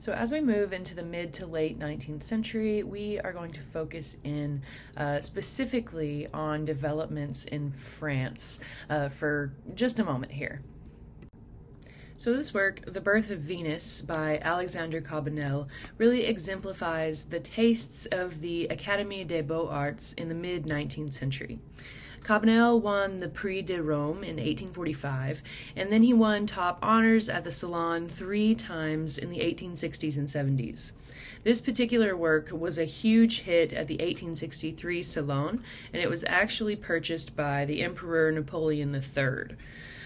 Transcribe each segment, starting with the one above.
So, as we move into the mid to late 19th century, we are going to focus in uh, specifically on developments in France uh, for just a moment here. So, this work, The Birth of Venus by Alexandre Cabanel, really exemplifies the tastes of the Académie des Beaux Arts in the mid 19th century. Cabanel won the Prix de Rome in 1845, and then he won top honors at the Salon three times in the 1860s and 70s. This particular work was a huge hit at the 1863 Salon, and it was actually purchased by the Emperor Napoleon III.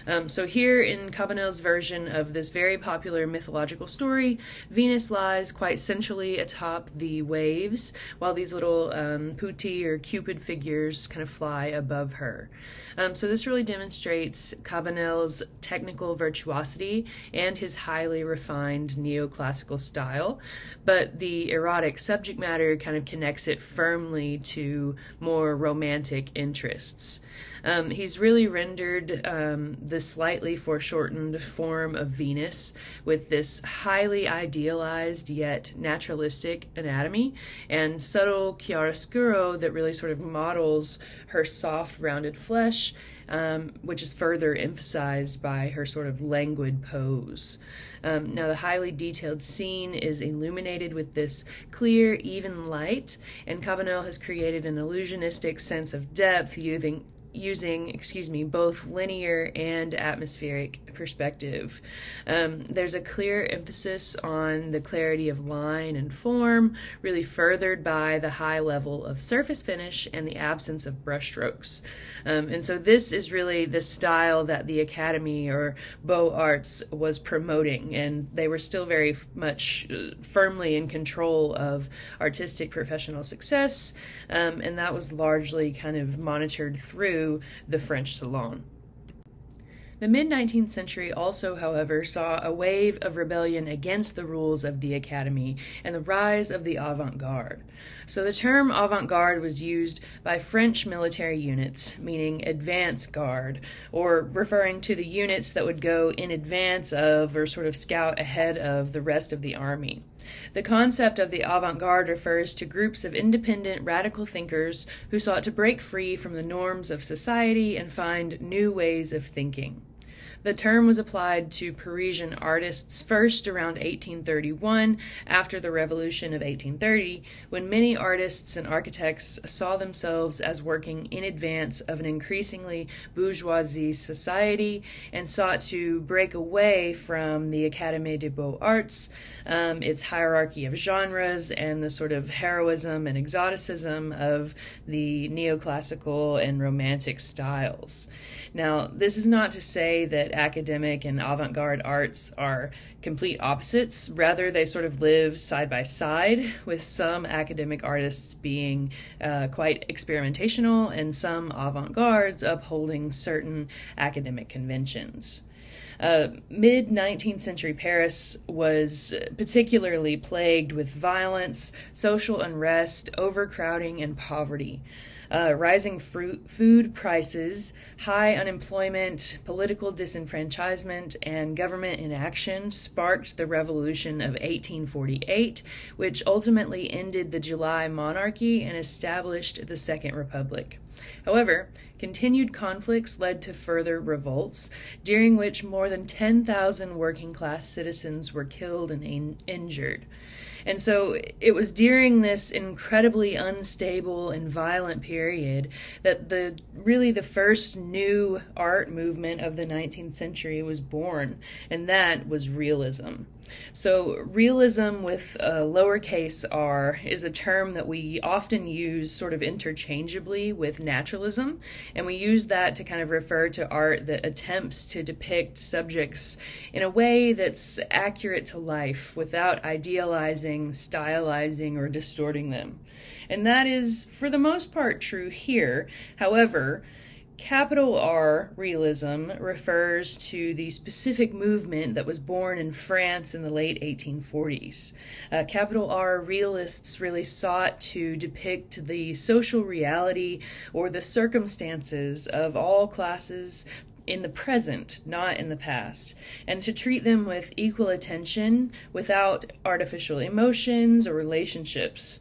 Um, so, here in Cabanel's version of this very popular mythological story, Venus lies quite centrally atop the waves, while these little um, putti or cupid figures kind of fly above her. Um, so, this really demonstrates Cabanel's technical virtuosity and his highly refined neoclassical style, but the erotic subject matter kind of connects it firmly to more romantic interests. Um, he's really rendered um, the slightly foreshortened form of Venus with this highly idealized yet naturalistic anatomy and subtle chiaroscuro that really sort of models her soft, rounded flesh, um, which is further emphasized by her sort of languid pose. Um, now, the highly detailed scene is illuminated with this clear, even light, and Cabanel has created an illusionistic sense of depth using, using, excuse me, both linear and atmospheric perspective. Um, there's a clear emphasis on the clarity of line and form, really furthered by the high level of surface finish and the absence of brushstrokes. Um, and so this is really the style that the Academy or Beaux Arts was promoting, and they were still very much uh, firmly in control of artistic professional success, um, and that was largely kind of monitored through the French Salon. The mid 19th century also, however, saw a wave of rebellion against the rules of the Academy and the rise of the avant garde. So the term avant garde was used by French military units, meaning advance guard, or referring to the units that would go in advance of or sort of scout ahead of the rest of the army. The concept of the avant garde refers to groups of independent radical thinkers who sought to break free from the norms of society and find new ways of thinking. The term was applied to Parisian artists first around 1831, after the Revolution of 1830, when many artists and architects saw themselves as working in advance of an increasingly bourgeoisie society and sought to break away from the Académie des Beaux Arts, um, its hierarchy of genres, and the sort of heroism and exoticism of the neoclassical and romantic styles. Now, this is not to say that academic and avant garde arts are complete opposites. Rather, they sort of live side by side, with some academic artists being uh, quite experimentational and some avant gardes upholding certain academic conventions. Uh, Mid 19th century Paris was particularly plagued with violence, social unrest, overcrowding, and poverty. Uh, rising fruit, food prices, high unemployment, political disenfranchisement, and government inaction sparked the revolution of 1848, which ultimately ended the July monarchy and established the Second Republic. However, continued conflicts led to further revolts, during which more than 10,000 working class citizens were killed and in- injured. And so it was during this incredibly unstable and violent period that the really the first new art movement of the 19th century was born, and that was realism. So, realism with a lowercase r is a term that we often use sort of interchangeably with naturalism, and we use that to kind of refer to art that attempts to depict subjects in a way that's accurate to life without idealizing, stylizing, or distorting them. And that is, for the most part, true here. However, Capital R realism refers to the specific movement that was born in France in the late 1840s. Uh, capital R realists really sought to depict the social reality or the circumstances of all classes in the present, not in the past, and to treat them with equal attention without artificial emotions or relationships.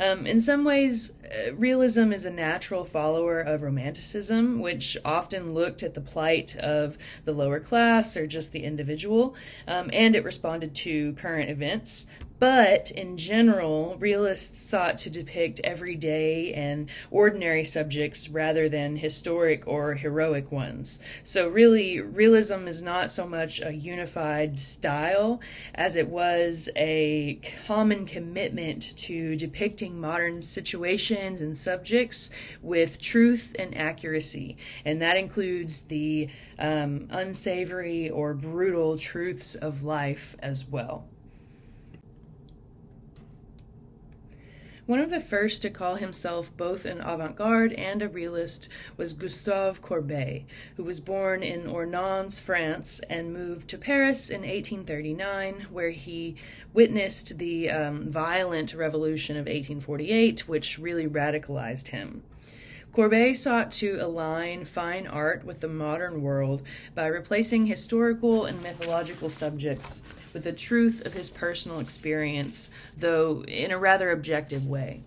Um, in some ways, uh, realism is a natural follower of romanticism, which often looked at the plight of the lower class or just the individual, um, and it responded to current events. But in general, realists sought to depict everyday and ordinary subjects rather than historic or heroic ones. So, really, realism is not so much a unified style as it was a common commitment to depicting modern situations and subjects with truth and accuracy. And that includes the um, unsavory or brutal truths of life as well. One of the first to call himself both an avant garde and a realist was Gustave Courbet, who was born in Ornans, France, and moved to Paris in 1839, where he witnessed the um, violent revolution of 1848, which really radicalized him. Courbet sought to align fine art with the modern world by replacing historical and mythological subjects the truth of his personal experience, though in a rather objective way.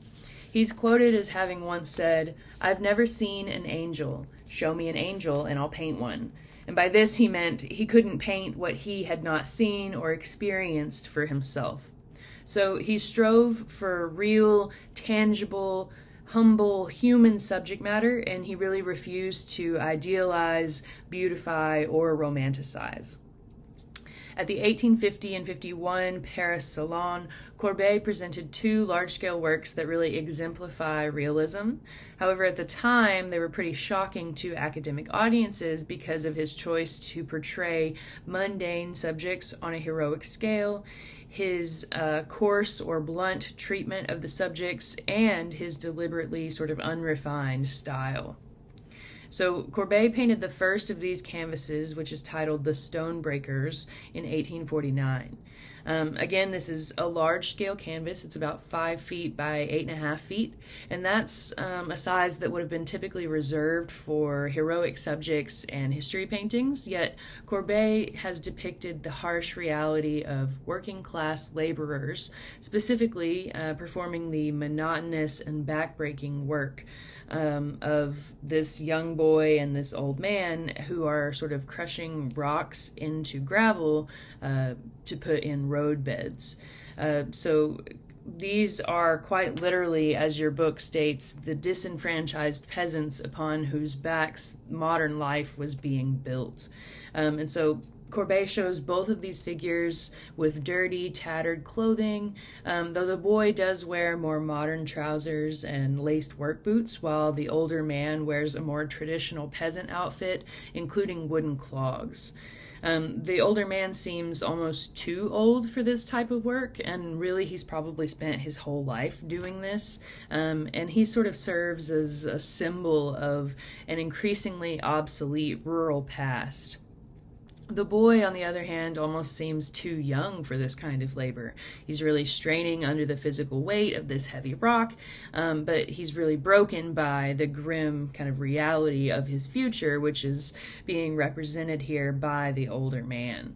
He's quoted as having once said, I've never seen an angel. Show me an angel and I'll paint one. And by this he meant he couldn't paint what he had not seen or experienced for himself. So he strove for real, tangible, humble human subject matter, and he really refused to idealize, beautify, or romanticize. At the 1850 and 51 Paris Salon, Courbet presented two large scale works that really exemplify realism. However, at the time, they were pretty shocking to academic audiences because of his choice to portray mundane subjects on a heroic scale, his uh, coarse or blunt treatment of the subjects, and his deliberately sort of unrefined style. So Courbet painted the first of these canvases, which is titled The Stonebreakers, in 1849. Um, again, this is a large scale canvas. It's about five feet by eight and a half feet, and that's um, a size that would have been typically reserved for heroic subjects and history paintings. Yet Courbet has depicted the harsh reality of working class laborers, specifically uh, performing the monotonous and backbreaking work um, of this young boy and this old man who are sort of crushing rocks into gravel uh, to put in road beds. Uh, so these are quite literally, as your book states, the disenfranchised peasants upon whose backs modern life was being built. Um, and so Courbet shows both of these figures with dirty, tattered clothing, um, though the boy does wear more modern trousers and laced work boots, while the older man wears a more traditional peasant outfit, including wooden clogs. Um, the older man seems almost too old for this type of work, and really he's probably spent his whole life doing this. Um, and he sort of serves as a symbol of an increasingly obsolete rural past. The boy, on the other hand, almost seems too young for this kind of labor. He's really straining under the physical weight of this heavy rock, um, but he's really broken by the grim kind of reality of his future, which is being represented here by the older man.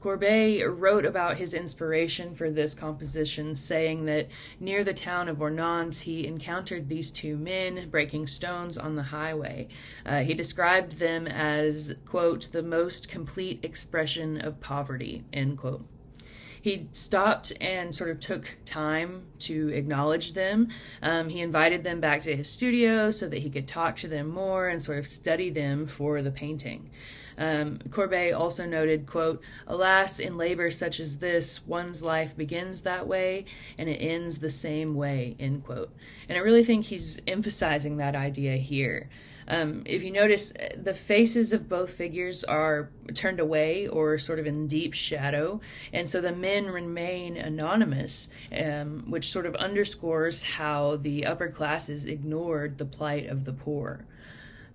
Courbet wrote about his inspiration for this composition, saying that near the town of Ornans he encountered these two men breaking stones on the highway. Uh, he described them as, quote, the most complete expression of poverty, end quote he stopped and sort of took time to acknowledge them. Um, he invited them back to his studio so that he could talk to them more and sort of study them for the painting. Um, Courbet also noted, quote, Alas, in labor such as this, one's life begins that way and it ends the same way, end quote. And I really think he's emphasizing that idea here. Um, if you notice, the faces of both figures are turned away or sort of in deep shadow, and so the men remain anonymous, um, which sort of underscores how the upper classes ignored the plight of the poor.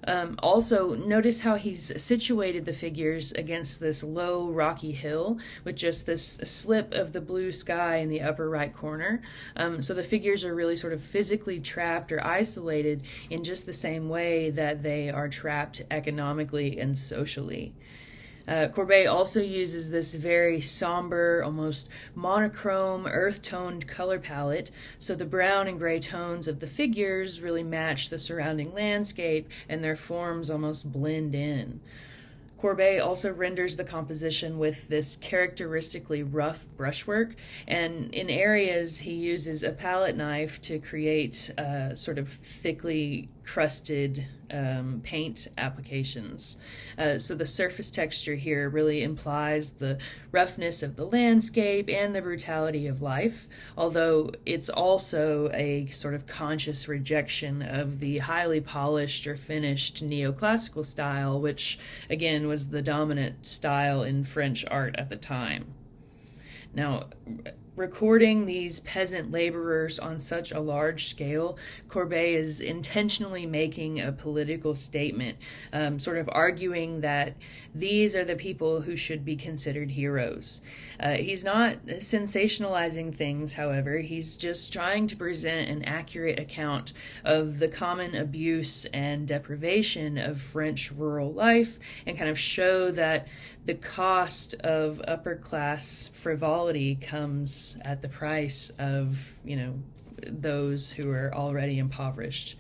Um, also, notice how he's situated the figures against this low rocky hill with just this slip of the blue sky in the upper right corner. Um, so the figures are really sort of physically trapped or isolated in just the same way that they are trapped economically and socially. Uh, Courbet also uses this very somber, almost monochrome, earth toned color palette, so the brown and gray tones of the figures really match the surrounding landscape and their forms almost blend in. Courbet also renders the composition with this characteristically rough brushwork, and in areas he uses a palette knife to create uh, sort of thickly crusted um, paint applications. Uh, so the surface texture here really implies the roughness of the landscape and the brutality of life, although it's also a sort of conscious rejection of the highly polished or finished neoclassical style, which again was the dominant style in French art at the time. Now, recording these peasant laborers on such a large scale, Courbet is intentionally making a political statement, um, sort of arguing that these are the people who should be considered heroes. Uh, he's not sensationalizing things, however, he's just trying to present an accurate account of the common abuse and deprivation of French rural life and kind of show that the cost of upper class frivolity comes at the price of, you know, those who are already impoverished.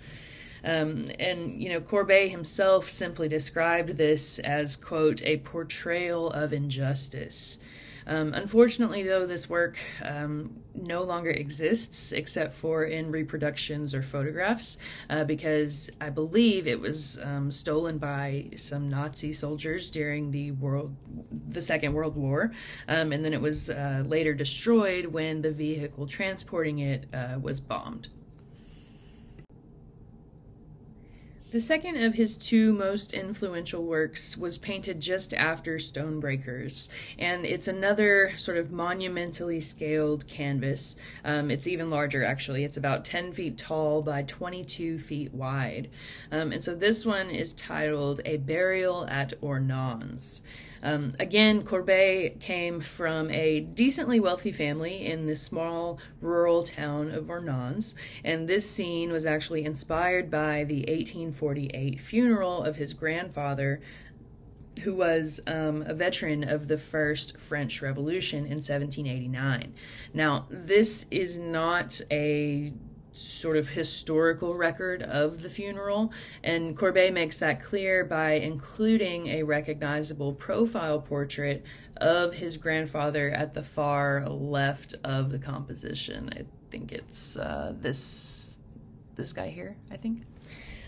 Um, and, you know, Courbet himself simply described this as, quote, a portrayal of injustice. Um, unfortunately, though, this work um, no longer exists except for in reproductions or photographs uh, because I believe it was um, stolen by some Nazi soldiers during the world, the Second World War, um, and then it was uh, later destroyed when the vehicle transporting it uh, was bombed. The second of his two most influential works was painted just after Stonebreakers, and it's another sort of monumentally scaled canvas. Um, it's even larger, actually. It's about 10 feet tall by 22 feet wide. Um, and so this one is titled A Burial at Ornans. Um, again, Courbet came from a decently wealthy family in the small rural town of Ornans, and this scene was actually inspired by the 1848 funeral of his grandfather, who was um, a veteran of the first French Revolution in 1789. Now, this is not a sort of historical record of the funeral, and Courbet makes that clear by including a recognizable profile portrait of his grandfather at the far left of the composition. I think it's uh, this this guy here. I think.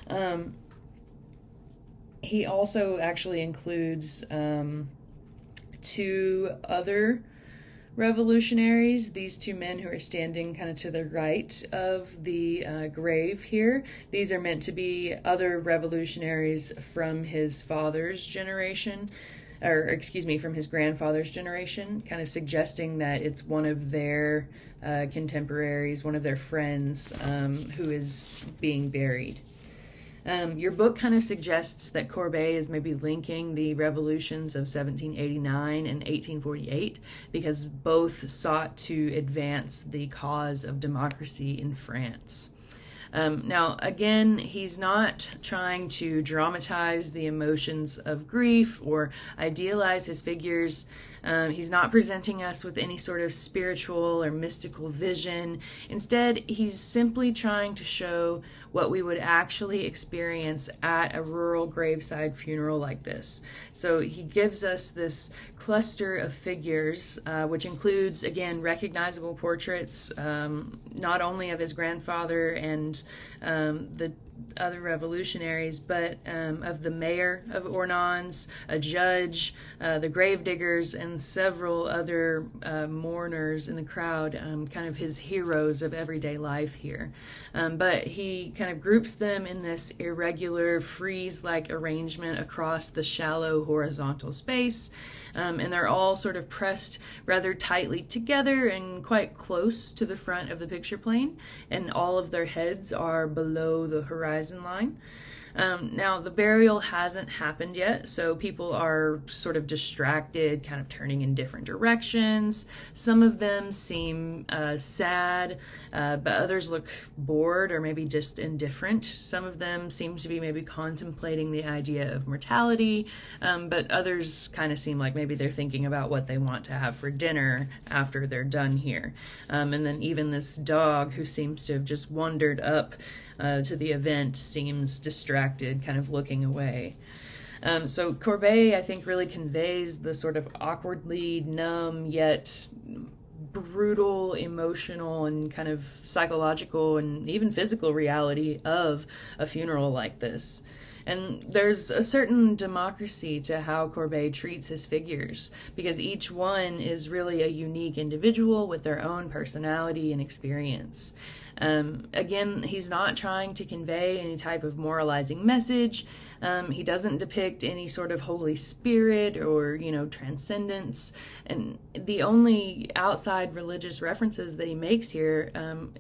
Um, he also actually includes um, two other revolutionaries, these two men who are standing kind of to the right of the uh, grave here. These are meant to be other revolutionaries from his father's generation, or excuse me, from his grandfather's generation, kind of suggesting that it's one of their uh, contemporaries, one of their friends um, who is being buried. Um, your book kind of suggests that Courbet is maybe linking the revolutions of 1789 and 1848 because both sought to advance the cause of democracy in France. Um, now, again, he's not trying to dramatize the emotions of grief or idealize his figures. Um, he's not presenting us with any sort of spiritual or mystical vision. Instead, he's simply trying to show what we would actually experience at a rural graveside funeral like this. So he gives us this cluster of figures, uh, which includes, again, recognizable portraits, um, not only of his grandfather and um, the other revolutionaries, but um, of the mayor of Ornans, a judge, uh, the gravediggers, and several other uh, mourners in the crowd, um, kind of his heroes of everyday life here. Um, but he kind of groups them in this irregular, frieze like arrangement across the shallow horizontal space. Um, and they're all sort of pressed rather tightly together and quite close to the front of the picture plane, and all of their heads are below the horizon line. Um, now, the burial hasn't happened yet, so people are sort of distracted, kind of turning in different directions. Some of them seem uh, sad, uh, but others look bored or maybe just indifferent. Some of them seem to be maybe contemplating the idea of mortality, um, but others kind of seem like maybe they're thinking about what they want to have for dinner after they're done here. Um, and then even this dog who seems to have just wandered up uh, to the event seems distracted, kind of looking away. Um, so Courbet, I think, really conveys the sort of awkwardly numb yet brutal emotional and kind of psychological and even physical reality of a funeral like this. And there's a certain democracy to how Courbet treats his figures because each one is really a unique individual with their own personality and experience. Um, again, he's not trying to convey any type of moralizing message. Um, he doesn't depict any sort of Holy Spirit or, you know, transcendence. And the only outside religious references that he makes here um,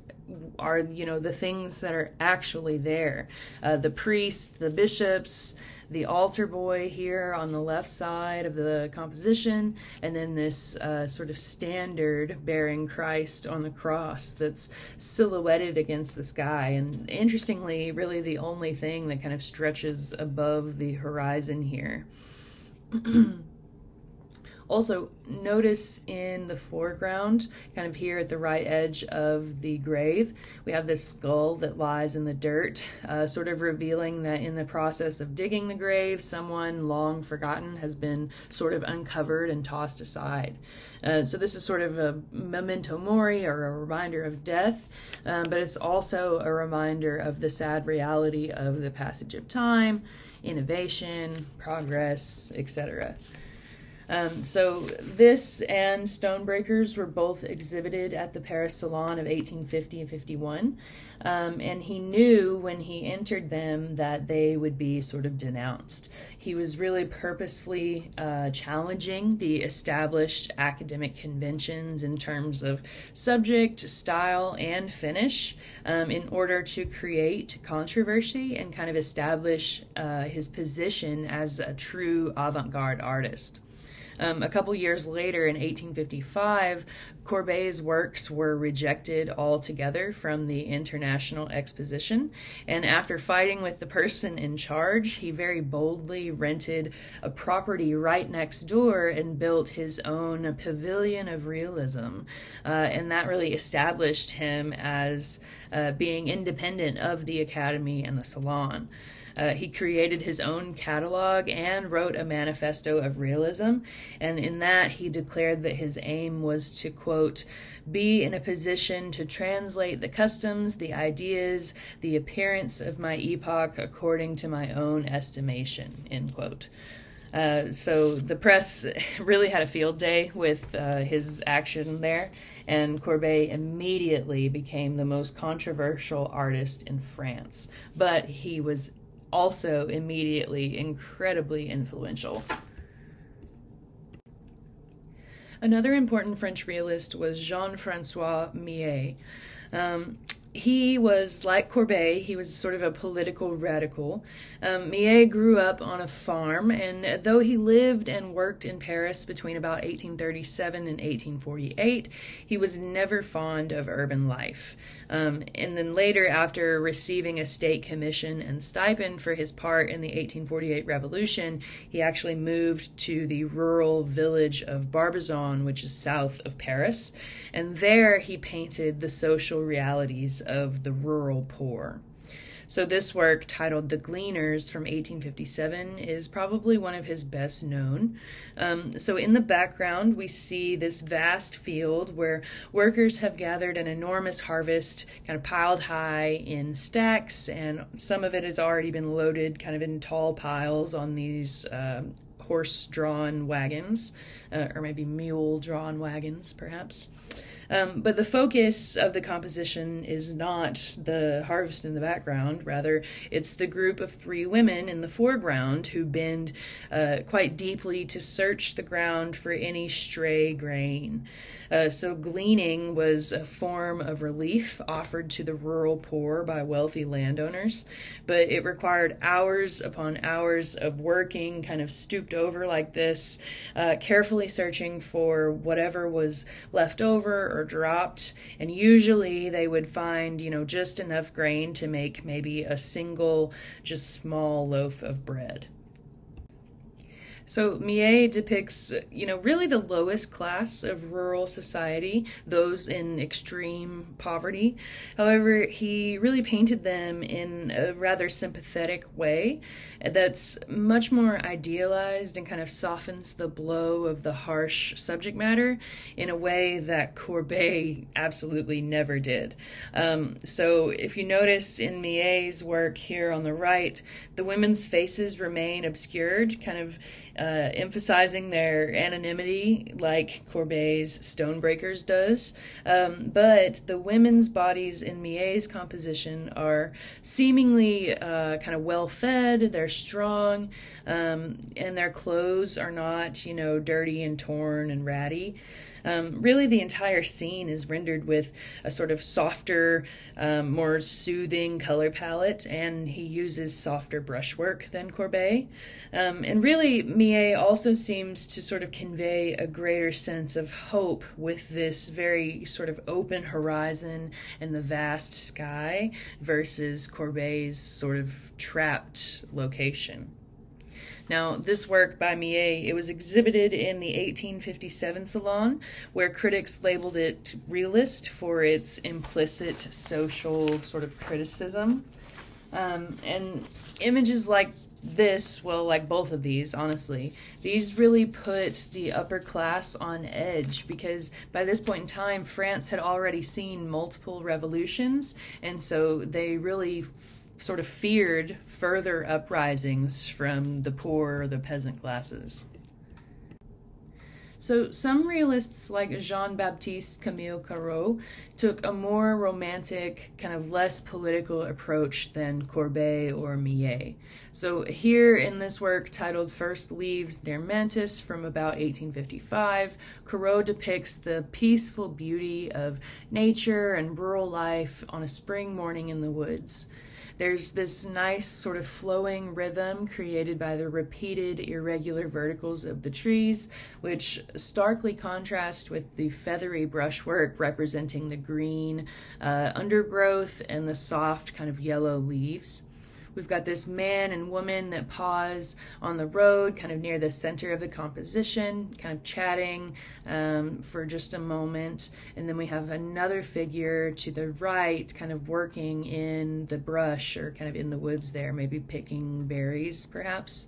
are you know the things that are actually there. Uh, the priest the bishops the altar boy here on the left side of the composition and then this uh, sort of standard bearing christ on the cross that's silhouetted against the sky. And interestingly really the only thing that kind of stretches above the horizon here Also, notice in the foreground, kind of here at the right edge of the grave, we have this skull that lies in the dirt, uh, sort of revealing that in the process of digging the grave, someone long forgotten has been sort of uncovered and tossed aside. Uh, so, this is sort of a memento mori or a reminder of death, um, but it's also a reminder of the sad reality of the passage of time, innovation, progress, etc. Um, so this and Stonebreakers were both exhibited at the Paris Salon of 1850 and 51. Um, and he knew when he entered them that they would be sort of denounced. He was really purposefully uh, challenging the established academic conventions in terms of subject, style, and finish um, in order to create controversy and kind of establish uh, his position as a true avant garde artist. Um, a couple years later, in 1855, Courbet's works were rejected altogether from the International Exposition, and after fighting with the person in charge, he very boldly rented a property right next door and built his own pavilion of realism. Uh, and that really established him as uh, being independent of the Academy and the Salon. Uh, he created his own catalog and wrote a manifesto of realism. And in that, he declared that his aim was to, quote, be in a position to translate the customs, the ideas, the appearance of my epoch according to my own estimation, end quote. Uh, so the press really had a field day with uh, his action there, and Courbet immediately became the most controversial artist in France. But he was also immediately incredibly influential. Another important French realist was Jean Francois Millet. Um, he was like Courbet, he was sort of a political radical. Um, Millet grew up on a farm, and though he lived and worked in Paris between about 1837 and 1848, he was never fond of urban life. Um, and then later, after receiving a state commission and stipend for his part in the 1848 revolution, he actually moved to the rural village of Barbizon, which is south of Paris. And there he painted the social realities of the rural poor. So, this work, titled The Gleaners from 1857, is probably one of his best known. Um, so, in the background, we see this vast field where workers have gathered an enormous harvest, kind of piled high in stacks, and some of it has already been loaded kind of in tall piles on these uh, horse drawn wagons, uh, or maybe mule drawn wagons, perhaps. Um, but the focus of the composition is not the harvest in the background. Rather, it's the group of three women in the foreground who bend uh, quite deeply to search the ground for any stray grain. Uh, so, gleaning was a form of relief offered to the rural poor by wealthy landowners, but it required hours upon hours of working, kind of stooped over like this, uh, carefully searching for whatever was left over or dropped. And usually they would find, you know, just enough grain to make maybe a single, just small loaf of bread. So Millet depicts, you know, really the lowest class of rural society, those in extreme poverty. However, he really painted them in a rather sympathetic way that's much more idealized and kind of softens the blow of the harsh subject matter in a way that Courbet absolutely never did. Um, so if you notice in Millet's work here on the right, the women's faces remain obscured, kind of uh, emphasizing their anonymity, like Courbet's Stonebreakers does. Um, but the women's bodies in Millet's composition are seemingly uh, kind of well fed, they're strong, um, and their clothes are not, you know, dirty and torn and ratty. Um, really, the entire scene is rendered with a sort of softer, um, more soothing color palette, and he uses softer brushwork than Courbet. Um, and really, Millet also seems to sort of convey a greater sense of hope with this very sort of open horizon and the vast sky versus Courbet's sort of trapped location. Now, this work by Millet, it was exhibited in the 1857 Salon, where critics labeled it realist for its implicit social sort of criticism. Um, and images like this, well, like both of these, honestly, these really put the upper class on edge because by this point in time, France had already seen multiple revolutions, and so they really sort of feared further uprisings from the poor or the peasant classes. So, some realists like Jean Baptiste Camille Corot took a more romantic, kind of less political approach than Courbet or Millet. So, here in this work titled First Leaves near Mantes from about 1855, Corot depicts the peaceful beauty of nature and rural life on a spring morning in the woods. There's this nice sort of flowing rhythm created by the repeated irregular verticals of the trees, which starkly contrast with the feathery brushwork representing the green uh, undergrowth and the soft kind of yellow leaves. We've got this man and woman that pause on the road, kind of near the center of the composition, kind of chatting um, for just a moment. And then we have another figure to the right, kind of working in the brush or kind of in the woods there, maybe picking berries perhaps.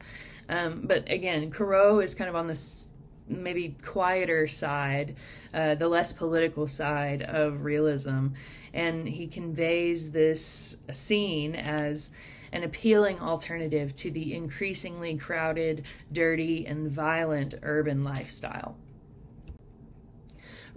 Um, but again, Corot is kind of on this maybe quieter side, uh, the less political side of realism. And he conveys this scene as an appealing alternative to the increasingly crowded, dirty, and violent urban lifestyle.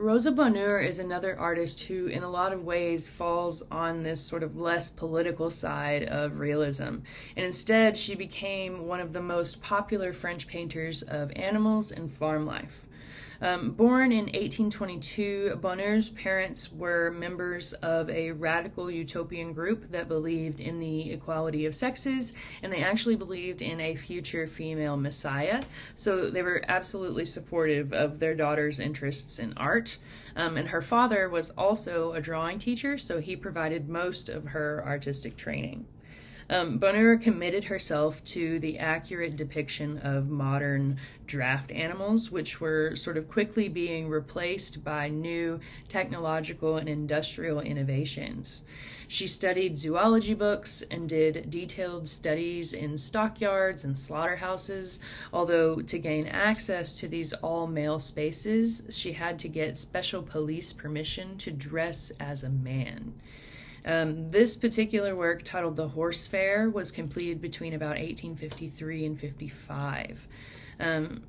Rosa Bonheur is another artist who, in a lot of ways, falls on this sort of less political side of realism. And instead, she became one of the most popular French painters of animals and farm life. Um, born in 1822, Bonheur's parents were members of a radical utopian group that believed in the equality of sexes, and they actually believed in a future female messiah. So they were absolutely supportive of their daughter's interests in art. Um, and her father was also a drawing teacher, so he provided most of her artistic training. Um, committed herself to the accurate depiction of modern draft animals, which were sort of quickly being replaced by new technological and industrial innovations. She studied zoology books and did detailed studies in stockyards and slaughterhouses, although to gain access to these all male spaces, she had to get special police permission to dress as a man. Um, this particular work, titled The Horse Fair, was completed between about 1853 and 55. Um,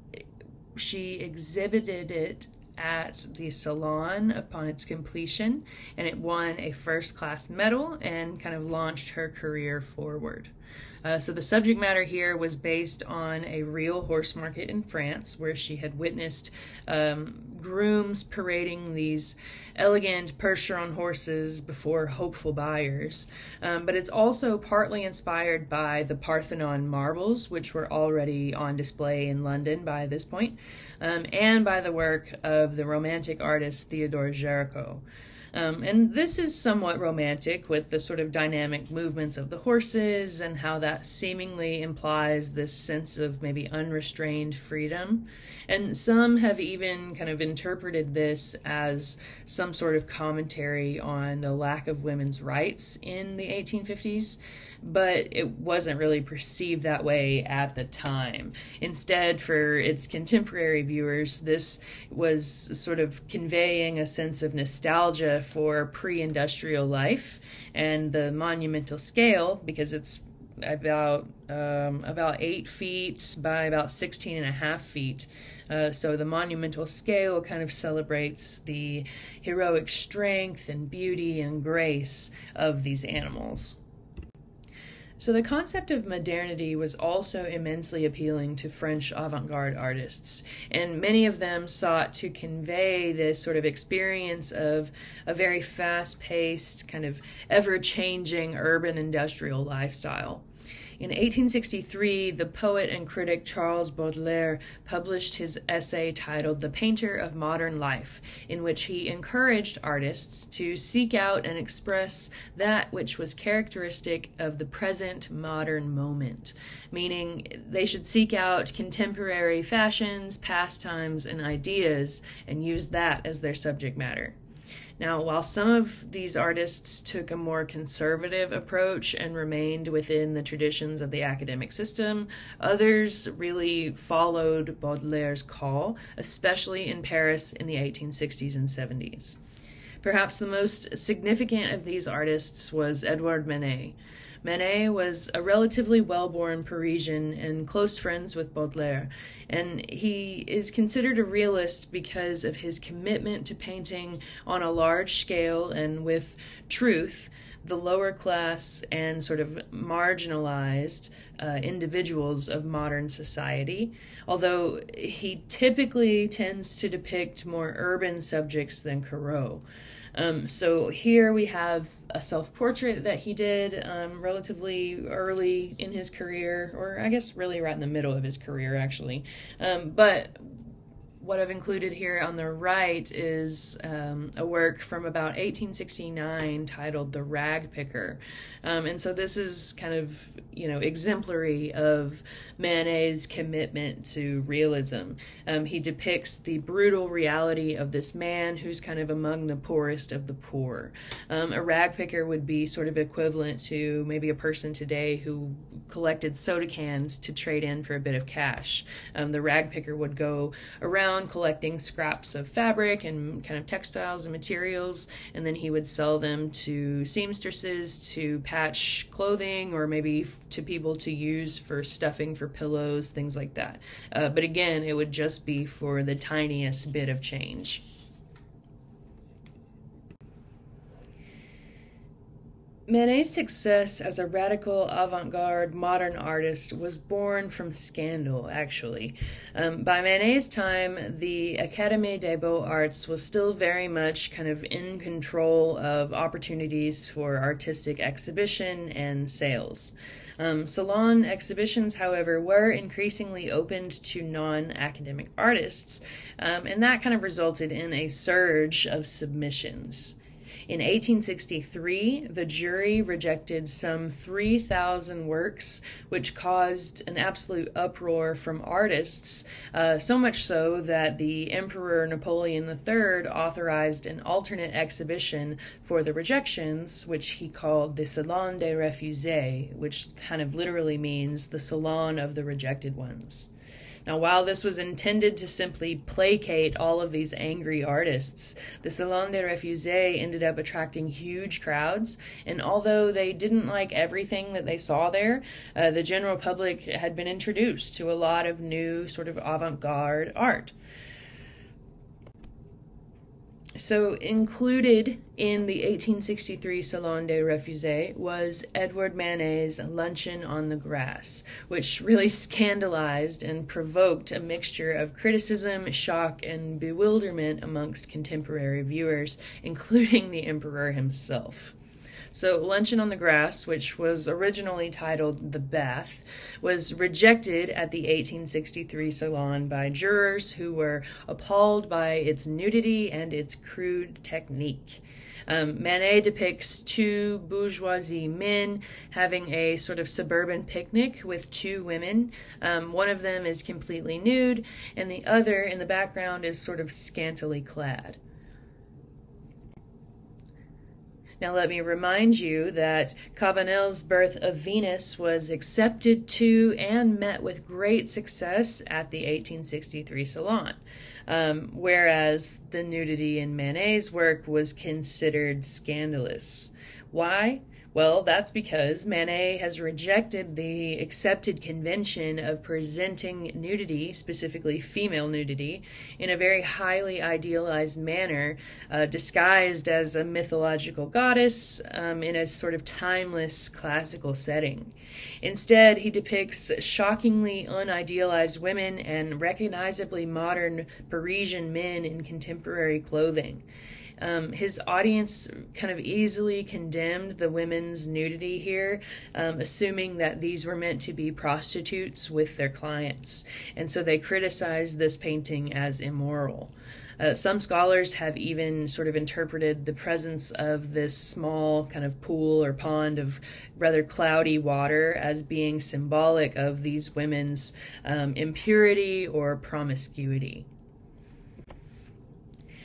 she exhibited it at the Salon upon its completion, and it won a first class medal and kind of launched her career forward. Uh, so the subject matter here was based on a real horse market in France where she had witnessed um, grooms parading these elegant Percheron horses before hopeful buyers. Um, but it's also partly inspired by the Parthenon marbles, which were already on display in London by this point, um, and by the work of the Romantic artist Theodore Géricault. Um, and this is somewhat romantic with the sort of dynamic movements of the horses and how that seemingly implies this sense of maybe unrestrained freedom. And some have even kind of interpreted this as some sort of commentary on the lack of women's rights in the 1850s but it wasn't really perceived that way at the time. Instead, for its contemporary viewers, this was sort of conveying a sense of nostalgia for pre industrial life and the monumental scale because it's about um, about eight feet by about 16 and a half feet. Uh, so the monumental scale kind of celebrates the heroic strength and beauty and grace of these animals. So the concept of modernity was also immensely appealing to French avant garde artists, and many of them sought to convey this sort of experience of a very fast paced, kind of ever changing urban industrial lifestyle. In 1863, the poet and critic Charles Baudelaire published his essay titled The Painter of Modern Life, in which he encouraged artists to seek out and express that which was characteristic of the present modern moment, meaning they should seek out contemporary fashions, pastimes, and ideas and use that as their subject matter. Now, while some of these artists took a more conservative approach and remained within the traditions of the academic system, others really followed Baudelaire's call, especially in Paris in the 1860s and 70s. Perhaps the most significant of these artists was Edouard Manet. Manet was a relatively well born Parisian and close friends with Baudelaire, and he is considered a realist because of his commitment to painting on a large scale and with truth the lower class and sort of marginalized uh, individuals of modern society, although he typically tends to depict more urban subjects than Corot. Um, so here we have a self portrait that he did um, relatively early in his career, or I guess really right in the middle of his career, actually. Um, but what I've included here on the right is um, a work from about 1869 titled The Rag Picker. Um, and so this is kind of, you know, exemplary of Manet's commitment to realism. Um, he depicts the brutal reality of this man who's kind of among the poorest of the poor. Um, a rag picker would be sort of equivalent to maybe a person today who collected soda cans to trade in for a bit of cash. Um, the rag picker would go around collecting scraps of fabric and kind of textiles and materials, and then he would sell them to seamstresses to patch clothing or maybe to people to use for stuffing for pillows, things like that. Uh, but again, it would just be for the tiniest bit of change. Manet's success as a radical avant garde modern artist was born from scandal, actually. Um, by Manet's time, the Académie des Beaux Arts was still very much kind of in control of opportunities for artistic exhibition and sales. Um, salon exhibitions, however, were increasingly opened to non academic artists, um, and that kind of resulted in a surge of submissions. In 1863, the jury rejected some 3,000 works, which caused an absolute uproar from artists, uh, so much so that the Emperor Napoleon III authorized an alternate exhibition for the rejections, which he called the Salon des Refusés, which kind of literally means the Salon of the Rejected Ones. Now, while this was intended to simply placate all of these angry artists, the Salon des Refusés ended up attracting huge crowds, and although they didn't like everything that they saw there, uh, the general public had been introduced to a lot of new sort of avant garde art. So, included in the 1863 Salon des Refusés was Edward Manet's Luncheon on the Grass, which really scandalized and provoked a mixture of criticism, shock, and bewilderment amongst contemporary viewers, including the emperor himself. So, Luncheon on the Grass, which was originally titled The Bath, was rejected at the 1863 Salon by jurors who were appalled by its nudity and its crude technique. Um, Manet depicts two bourgeoisie men having a sort of suburban picnic with two women. Um, one of them is completely nude, and the other in the background is sort of scantily clad. Now, let me remind you that Cabanel's Birth of Venus was accepted to and met with great success at the 1863 Salon, um, whereas the nudity in Manet's work was considered scandalous. Why? Well, that's because Manet has rejected the accepted convention of presenting nudity, specifically female nudity, in a very highly idealized manner, uh, disguised as a mythological goddess um, in a sort of timeless classical setting. Instead, he depicts shockingly unidealized women and recognizably modern Parisian men in contemporary clothing. Um, his audience kind of easily condemned the women's nudity here, um, assuming that these were meant to be prostitutes with their clients. And so they criticized this painting as immoral. Uh, some scholars have even sort of interpreted the presence of this small kind of pool or pond of rather cloudy water as being symbolic of these women's um, impurity or promiscuity.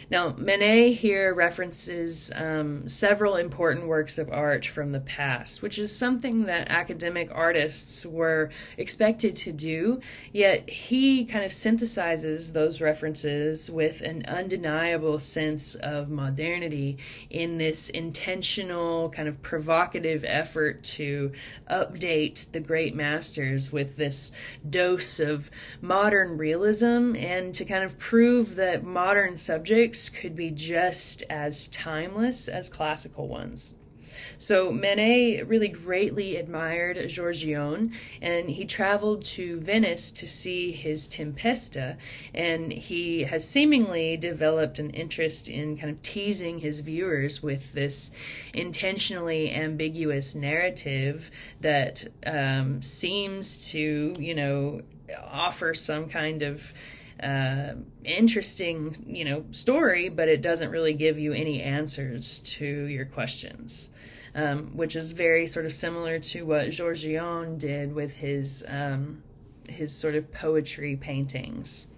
Now, Manet here references um, several important works of art from the past, which is something that academic artists were expected to do, yet he kind of synthesizes those references with an undeniable sense of modernity in this intentional, kind of provocative effort to update the great masters with this dose of modern realism and to kind of prove that modern subjects could be just as timeless as classical ones. So Manet really greatly admired Giorgione, and he traveled to Venice to see his Tempesta, and he has seemingly developed an interest in kind of teasing his viewers with this intentionally ambiguous narrative that um, seems to, you know, offer some kind of uh, interesting, you know, story, but it doesn't really give you any answers to your questions. Um, which is very sort of similar to what Giorgione did with his um, his sort of poetry paintings.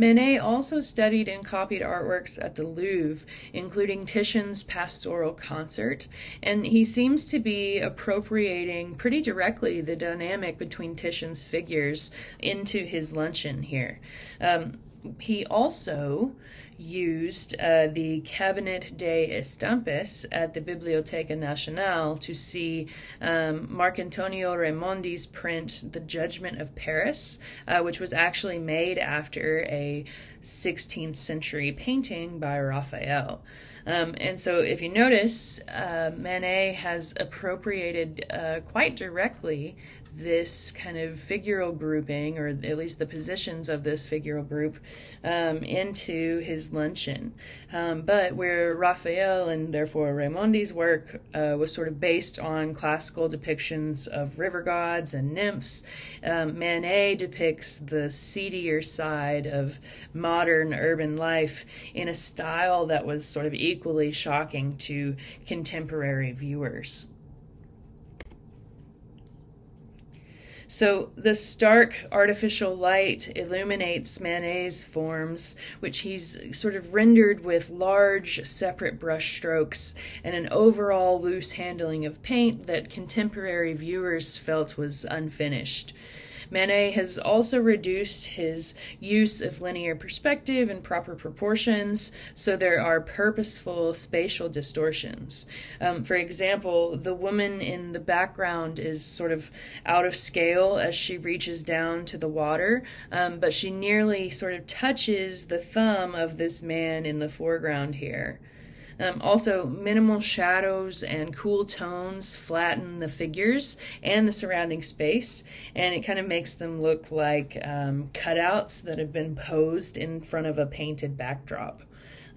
Manet also studied and copied artworks at the Louvre, including Titian's Pastoral Concert, and he seems to be appropriating pretty directly the dynamic between Titian's figures into his luncheon here. Um, he also used uh, the Cabinet des Estampes at the Biblioteca Nationale to see um, Marcantonio Raimondi's print, The Judgment of Paris, uh, which was actually made after a 16th century painting by Raphael. Um, and so, if you notice, uh, Manet has appropriated uh, quite directly this kind of figural grouping, or at least the positions of this figural group, um, into his luncheon. Um, but where Raphael and therefore Raimondi's work uh, was sort of based on classical depictions of river gods and nymphs, um, Manet depicts the seedier side of modern urban life in a style that was sort of equally shocking to contemporary viewers. So the stark artificial light illuminates Manet's forms, which he's sort of rendered with large separate brush strokes and an overall loose handling of paint that contemporary viewers felt was unfinished. Manet has also reduced his use of linear perspective and proper proportions, so there are purposeful spatial distortions. Um, for example, the woman in the background is sort of out of scale as she reaches down to the water, um, but she nearly sort of touches the thumb of this man in the foreground here. Um, also, minimal shadows and cool tones flatten the figures and the surrounding space, and it kind of makes them look like um, cutouts that have been posed in front of a painted backdrop.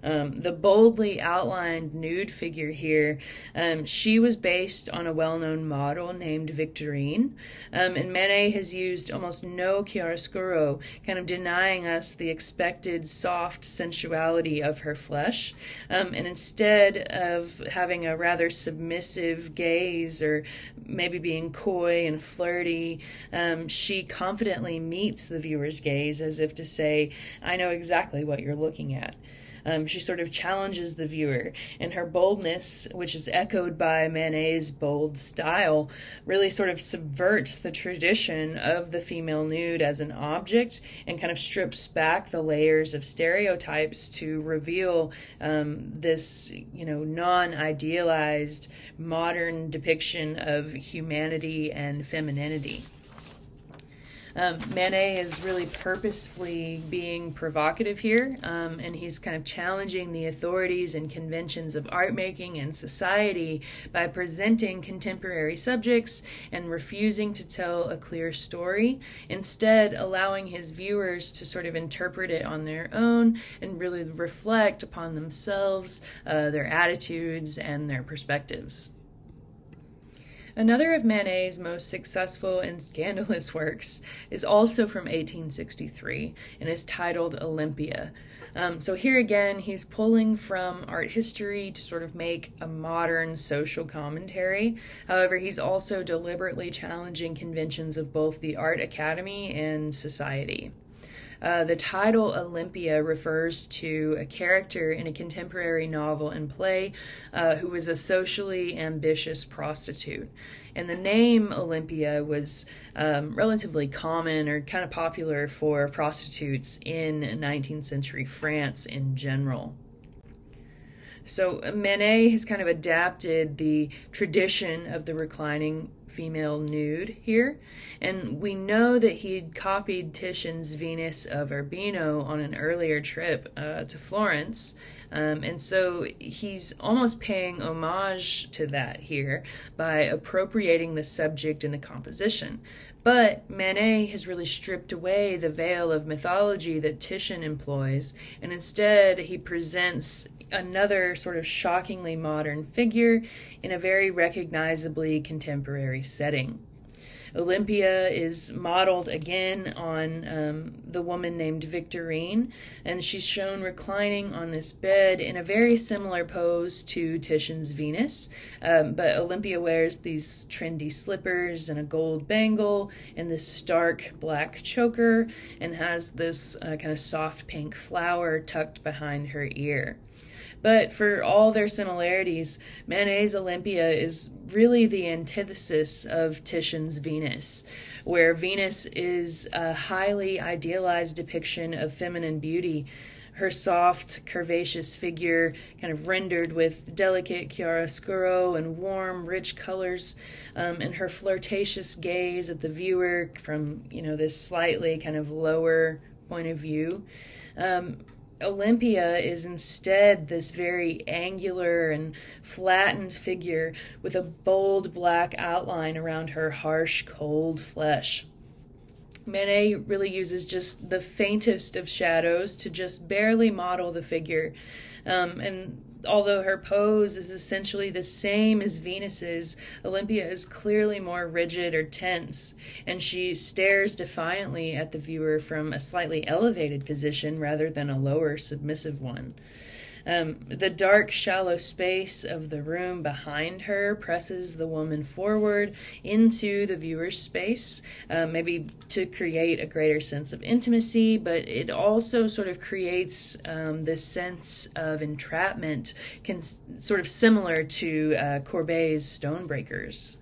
Um, the boldly outlined nude figure here, um, she was based on a well known model named Victorine. Um, and Manet has used almost no chiaroscuro, kind of denying us the expected soft sensuality of her flesh. Um, and instead of having a rather submissive gaze or maybe being coy and flirty, um, she confidently meets the viewer's gaze as if to say, I know exactly what you're looking at. Um, she sort of challenges the viewer, and her boldness, which is echoed by Manet's bold style, really sort of subverts the tradition of the female nude as an object and kind of strips back the layers of stereotypes to reveal um, this, you know, non idealized modern depiction of humanity and femininity. Um, Manet is really purposefully being provocative here, um, and he's kind of challenging the authorities and conventions of art making and society by presenting contemporary subjects and refusing to tell a clear story, instead, allowing his viewers to sort of interpret it on their own and really reflect upon themselves, uh, their attitudes, and their perspectives. Another of Manet's most successful and scandalous works is also from 1863 and is titled Olympia. Um, so here again, he's pulling from art history to sort of make a modern social commentary. However, he's also deliberately challenging conventions of both the art academy and society. Uh, the title Olympia refers to a character in a contemporary novel and play uh, who was a socially ambitious prostitute. And the name Olympia was um, relatively common or kind of popular for prostitutes in 19th century France in general. So Manet has kind of adapted the tradition of the reclining female nude here, and we know that he'd copied Titian's Venus of Urbino on an earlier trip uh, to Florence, um, and so he's almost paying homage to that here by appropriating the subject in the composition. But Manet has really stripped away the veil of mythology that Titian employs, and instead he presents another sort of shockingly modern figure in a very recognizably contemporary setting. Olympia is modeled again on um, the woman named Victorine, and she's shown reclining on this bed in a very similar pose to Titian's Venus. Um, but Olympia wears these trendy slippers and a gold bangle and this stark black choker and has this uh, kind of soft pink flower tucked behind her ear. But for all their similarities, Manet's Olympia is really the antithesis of Titian's Venus, where Venus is a highly idealized depiction of feminine beauty. Her soft, curvaceous figure, kind of rendered with delicate chiaroscuro and warm, rich colors, um, and her flirtatious gaze at the viewer from, you know, this slightly kind of lower point of view. Um, Olympia is instead this very angular and flattened figure with a bold black outline around her harsh, cold flesh. Manet really uses just the faintest of shadows to just barely model the figure. Um, and although her pose is essentially the same as Venus's, Olympia is clearly more rigid or tense, and she stares defiantly at the viewer from a slightly elevated position rather than a lower, submissive one. Um, the dark, shallow space of the room behind her presses the woman forward into the viewer's space, uh, maybe to create a greater sense of intimacy, but it also sort of creates um, this sense of entrapment, can, sort of similar to uh, Courbet's Stonebreakers.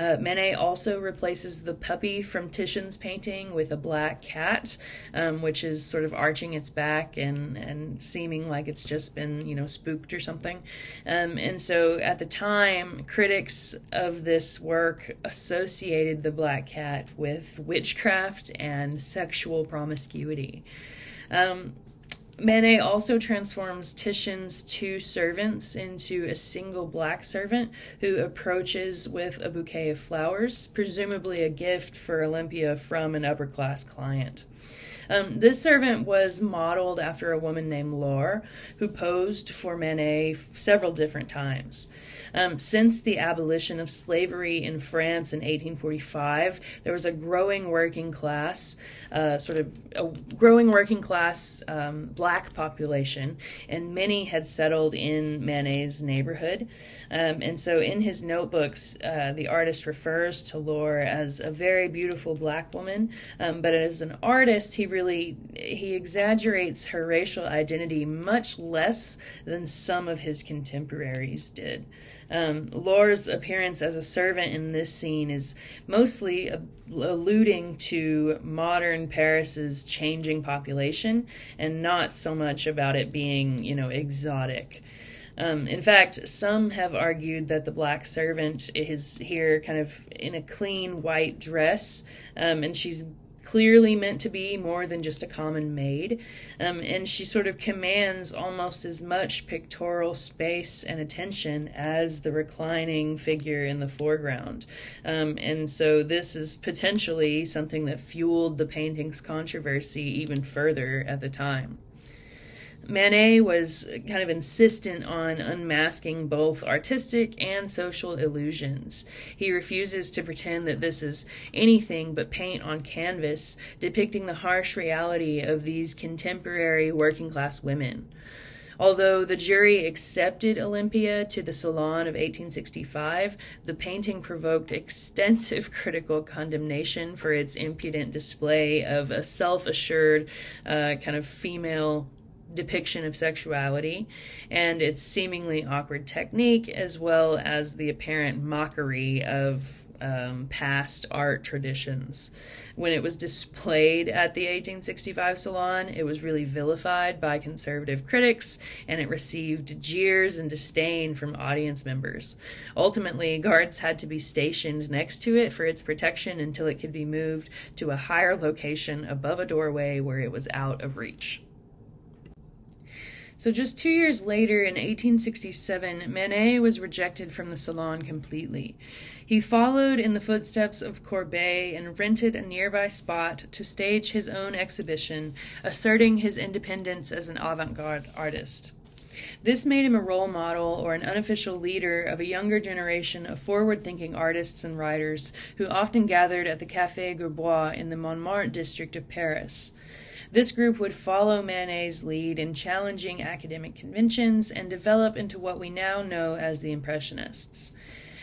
Uh, Manet also replaces the puppy from Titian's painting with a black cat, um, which is sort of arching its back and, and seeming like it's just been, you know, spooked or something. Um, and so at the time, critics of this work associated the black cat with witchcraft and sexual promiscuity. Um, Manet also transforms Titian's two servants into a single black servant who approaches with a bouquet of flowers, presumably a gift for Olympia from an upper class client. Um, this servant was modeled after a woman named Laure, who posed for Manet several different times. Um, since the abolition of slavery in France in 1845, there was a growing working class, uh, sort of a growing working class um, black population, and many had settled in Manet's neighborhood. Um, and so in his notebooks, uh, the artist refers to Laure as a very beautiful black woman, um, but as an artist, he really he exaggerates her racial identity much less than some of his contemporaries did. Um, Laure's appearance as a servant in this scene is mostly alluding to modern Paris's changing population and not so much about it being, you know, exotic. Um, in fact, some have argued that the black servant is here kind of in a clean white dress, um, and she's clearly meant to be more than just a common maid. Um, and she sort of commands almost as much pictorial space and attention as the reclining figure in the foreground. Um, and so this is potentially something that fueled the painting's controversy even further at the time. Manet was kind of insistent on unmasking both artistic and social illusions. He refuses to pretend that this is anything but paint on canvas, depicting the harsh reality of these contemporary working class women. Although the jury accepted Olympia to the Salon of 1865, the painting provoked extensive critical condemnation for its impudent display of a self assured, uh, kind of female depiction of sexuality and its seemingly awkward technique, as well as the apparent mockery of um, past art traditions. When it was displayed at the 1865 Salon, it was really vilified by conservative critics and it received jeers and disdain from audience members. Ultimately, guards had to be stationed next to it for its protection until it could be moved to a higher location above a doorway where it was out of reach. So, just two years later, in 1867, Manet was rejected from the Salon completely. He followed in the footsteps of Courbet and rented a nearby spot to stage his own exhibition, asserting his independence as an avant garde artist. This made him a role model or an unofficial leader of a younger generation of forward thinking artists and writers who often gathered at the Café Guerbois in the Montmartre district of Paris. This group would follow Manet's lead in challenging academic conventions and develop into what we now know as the Impressionists.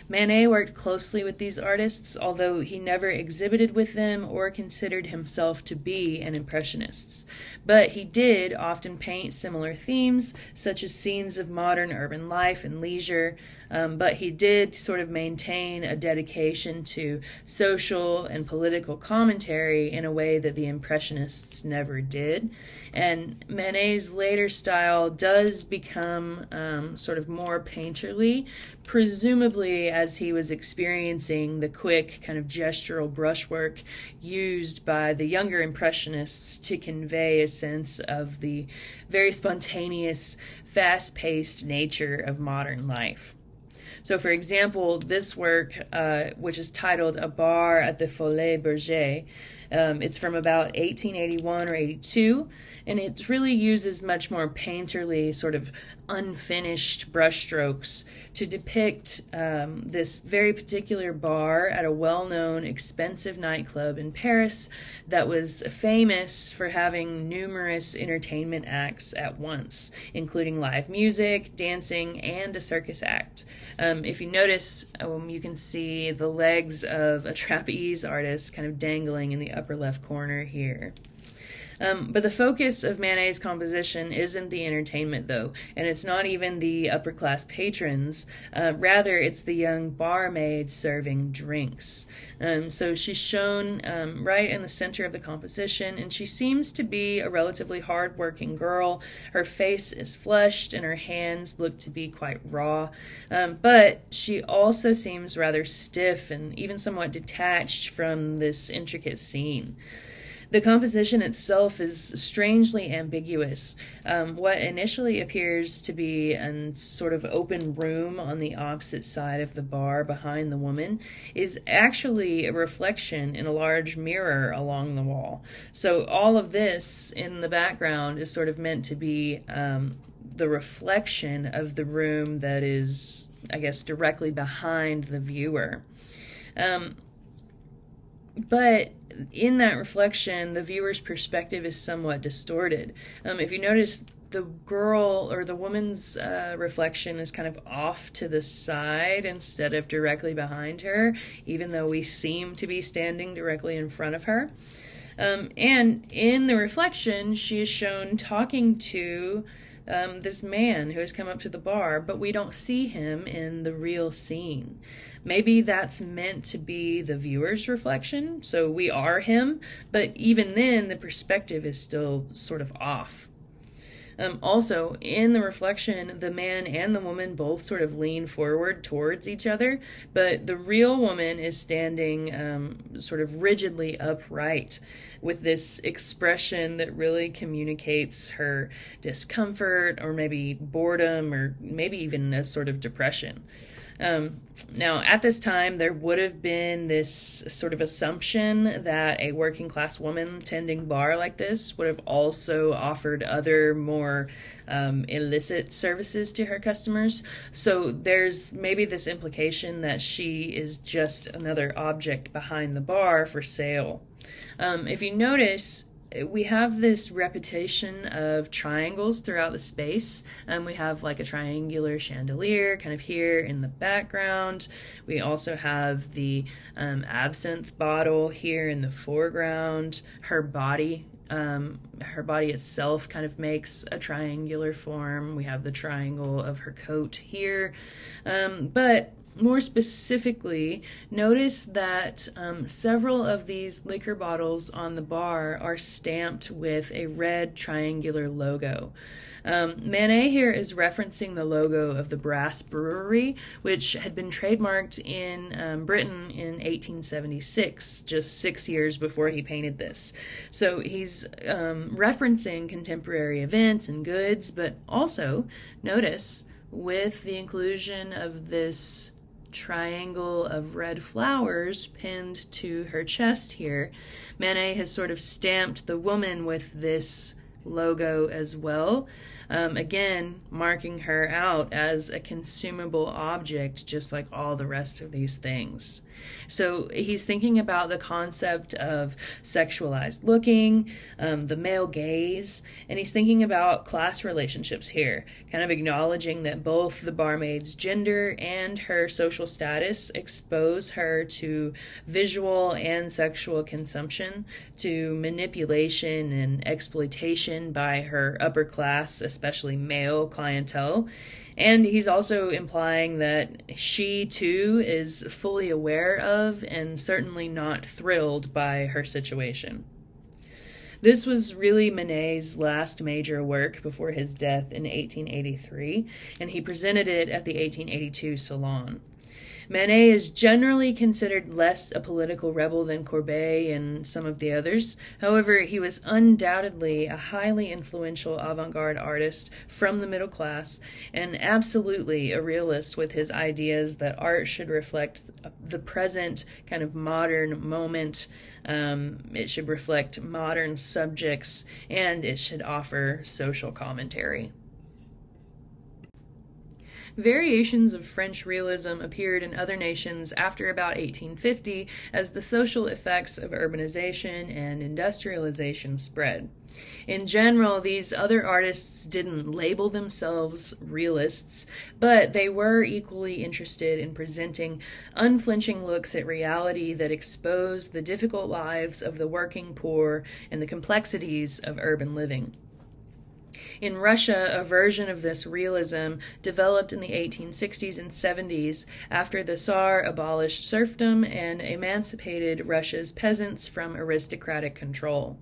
Manet worked closely with these artists, although he never exhibited with them or considered himself to be an Impressionist. But he did often paint similar themes, such as scenes of modern urban life and leisure, um, but he did sort of maintain a dedication to social and political commentary in a way that the Impressionists never did. And Manet's later style does become um, sort of more painterly, presumably as he was experiencing the quick kind of gestural brushwork used by the younger Impressionists to convey a sense of the very spontaneous, fast paced nature of modern life. So, for example, this work, uh, which is titled A Bar at the Folies Bergère, um, it's from about 1881 or 82, and it really uses much more painterly, sort of unfinished brushstrokes to depict um, this very particular bar at a well known, expensive nightclub in Paris that was famous for having numerous entertainment acts at once, including live music, dancing, and a circus act. Um, if you notice, um, you can see the legs of a trapeze artist kind of dangling in the upper left corner here. Um, but the focus of Manet's composition isn't the entertainment, though, and it's not even the upper class patrons. Uh, rather, it's the young barmaid serving drinks. Um, so she's shown um, right in the center of the composition, and she seems to be a relatively hard-working girl. Her face is flushed, and her hands look to be quite raw. Um, but she also seems rather stiff and even somewhat detached from this intricate scene. The composition itself is strangely ambiguous. Um, what initially appears to be a sort of open room on the opposite side of the bar behind the woman is actually a reflection in a large mirror along the wall. So, all of this in the background is sort of meant to be um, the reflection of the room that is, I guess, directly behind the viewer. Um, but in that reflection, the viewer's perspective is somewhat distorted. Um, if you notice, the girl or the woman's uh, reflection is kind of off to the side instead of directly behind her, even though we seem to be standing directly in front of her. Um, and in the reflection, she is shown talking to um, this man who has come up to the bar, but we don't see him in the real scene. Maybe that's meant to be the viewer's reflection, so we are him, but even then, the perspective is still sort of off. Um, also, in the reflection, the man and the woman both sort of lean forward towards each other, but the real woman is standing um, sort of rigidly upright with this expression that really communicates her discomfort or maybe boredom or maybe even a sort of depression. Um, now, at this time, there would have been this sort of assumption that a working class woman tending bar like this would have also offered other more um, illicit services to her customers. So there's maybe this implication that she is just another object behind the bar for sale. Um, if you notice, we have this repetition of triangles throughout the space. Um, we have like a triangular chandelier kind of here in the background. We also have the um, absinthe bottle here in the foreground. Her body, um, her body itself kind of makes a triangular form. We have the triangle of her coat here. Um, but more specifically, notice that um, several of these liquor bottles on the bar are stamped with a red triangular logo. Um, Manet here is referencing the logo of the Bass Brewery, which had been trademarked in um, Britain in 1876, just six years before he painted this. So he's um, referencing contemporary events and goods, but also notice with the inclusion of this triangle of red flowers pinned to her chest here. Manet has sort of stamped the woman with this logo as well. Um, again, marking her out as a consumable object, just like all the rest of these things. So he's thinking about the concept of sexualized looking, um, the male gaze, and he's thinking about class relationships here, kind of acknowledging that both the barmaid's gender and her social status expose her to visual and sexual consumption, to manipulation and exploitation by her upper class, especially male clientele. And he's also implying that she too is fully aware of and certainly not thrilled by her situation. This was really Manet's last major work before his death in 1883, and he presented it at the 1882 Salon. Manet is generally considered less a political rebel than Courbet and some of the others. However, he was undoubtedly a highly influential avant garde artist from the middle class and absolutely a realist with his ideas that art should reflect the present kind of modern moment. Um, it should reflect modern subjects and it should offer social commentary. Variations of French realism appeared in other nations after about 1850 as the social effects of urbanization and industrialization spread. In general, these other artists didn't label themselves realists, but they were equally interested in presenting unflinching looks at reality that exposed the difficult lives of the working poor and the complexities of urban living. In Russia, a version of this realism developed in the 1860s and 70s after the Tsar abolished serfdom and emancipated Russia's peasants from aristocratic control.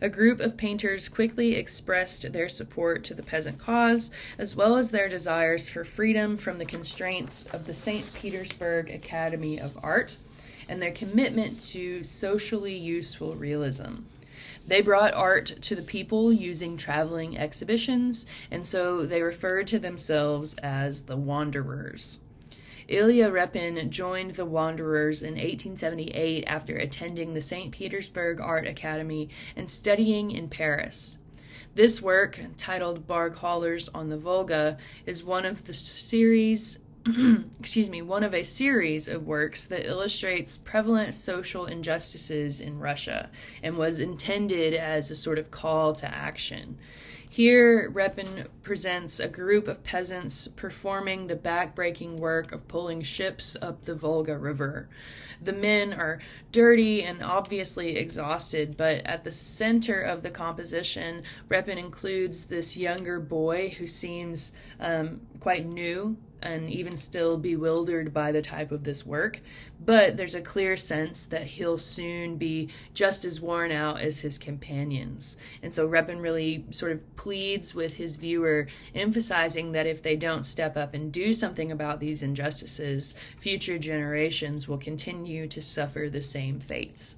A group of painters quickly expressed their support to the peasant cause, as well as their desires for freedom from the constraints of the St. Petersburg Academy of Art and their commitment to socially useful realism. They brought art to the people using traveling exhibitions, and so they referred to themselves as the Wanderers. Ilya Repin joined the Wanderers in 1878 after attending the St. Petersburg Art Academy and studying in Paris. This work, titled Barge Haulers on the Volga, is one of the series excuse me, one of a series of works that illustrates prevalent social injustices in Russia and was intended as a sort of call to action. Here, Repin presents a group of peasants performing the backbreaking work of pulling ships up the Volga River. The men are dirty and obviously exhausted, but at the center of the composition, Repin includes this younger boy who seems um, quite new and even still bewildered by the type of this work, but there's a clear sense that he'll soon be just as worn out as his companions. And so Repin really sort of pleads with his viewer, emphasizing that if they don't step up and do something about these injustices, future generations will continue to suffer the same fates.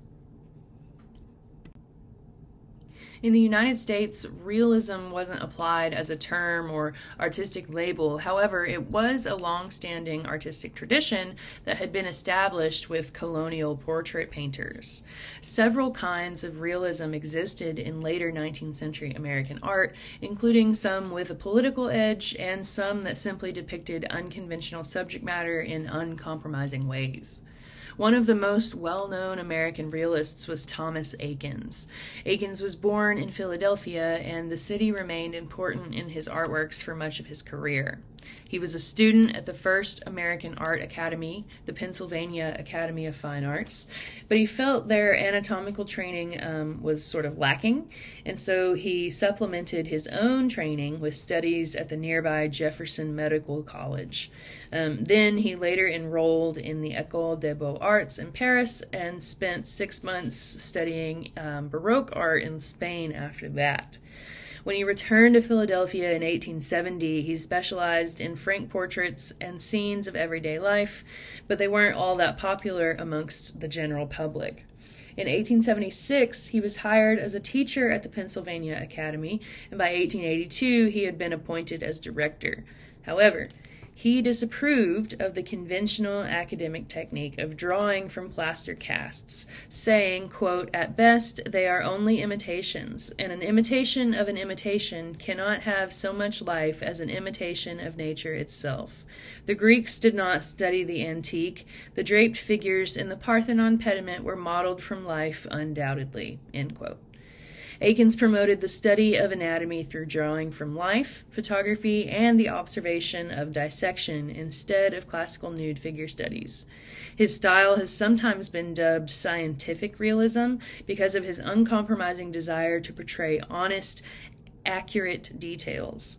In the United States, realism wasn't applied as a term or artistic label. However, it was a long standing artistic tradition that had been established with colonial portrait painters. Several kinds of realism existed in later 19th century American art, including some with a political edge and some that simply depicted unconventional subject matter in uncompromising ways. One of the most well known American realists was Thomas Eakins. Eakins was born in Philadelphia, and the city remained important in his artworks for much of his career. He was a student at the first American Art Academy, the Pennsylvania Academy of Fine Arts, but he felt their anatomical training um, was sort of lacking, and so he supplemented his own training with studies at the nearby Jefferson Medical College. Um, then he later enrolled in the École des Beaux Arts in Paris and spent six months studying um, Baroque art in Spain after that. When he returned to Philadelphia in 1870, he specialized in frank portraits and scenes of everyday life, but they weren't all that popular amongst the general public. In 1876, he was hired as a teacher at the Pennsylvania Academy, and by 1882, he had been appointed as director. However, he disapproved of the conventional academic technique of drawing from plaster casts, saying, quote, At best, they are only imitations, and an imitation of an imitation cannot have so much life as an imitation of nature itself. The Greeks did not study the antique. The draped figures in the Parthenon pediment were modeled from life, undoubtedly. End quote. Eakins promoted the study of anatomy through drawing from life, photography, and the observation of dissection instead of classical nude figure studies. His style has sometimes been dubbed scientific realism because of his uncompromising desire to portray honest, accurate details.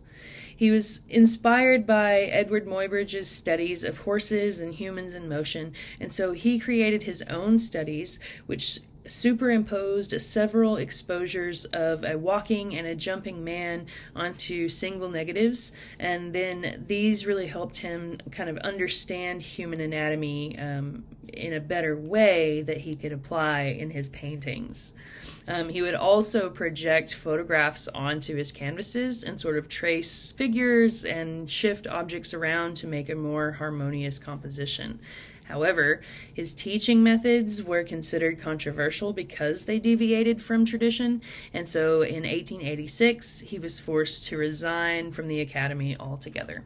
He was inspired by Edward Muybridge's studies of horses and humans in motion, and so he created his own studies, which superimposed several exposures of a walking and a jumping man onto single negatives, and then these really helped him kind of understand human anatomy um, in a better way that he could apply in his paintings. Um, he would also project photographs onto his canvases and sort of trace figures and shift objects around to make a more harmonious composition. However, his teaching methods were considered controversial because they deviated from tradition, and so in 1886 he was forced to resign from the academy altogether.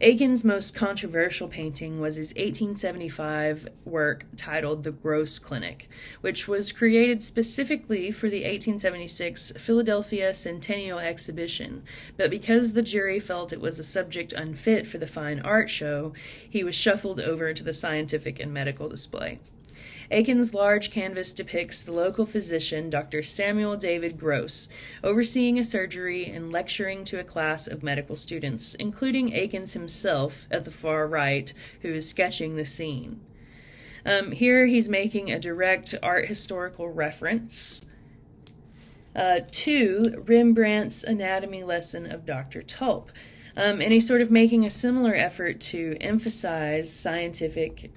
Eakins' most controversial painting was his 1875 work titled The Gross Clinic, which was created specifically for the 1876 Philadelphia Centennial Exhibition. But because the jury felt it was a subject unfit for the fine art show, he was shuffled over to the scientific and medical display. Eakins' large canvas depicts the local physician, Dr. Samuel David Gross, overseeing a surgery and lecturing to a class of medical students, including Eakins himself at the far right, who is sketching the scene. Um, here he's making a direct art historical reference uh, to Rembrandt's anatomy lesson of Dr. Tulp. Um, and he's sort of making a similar effort to emphasize scientific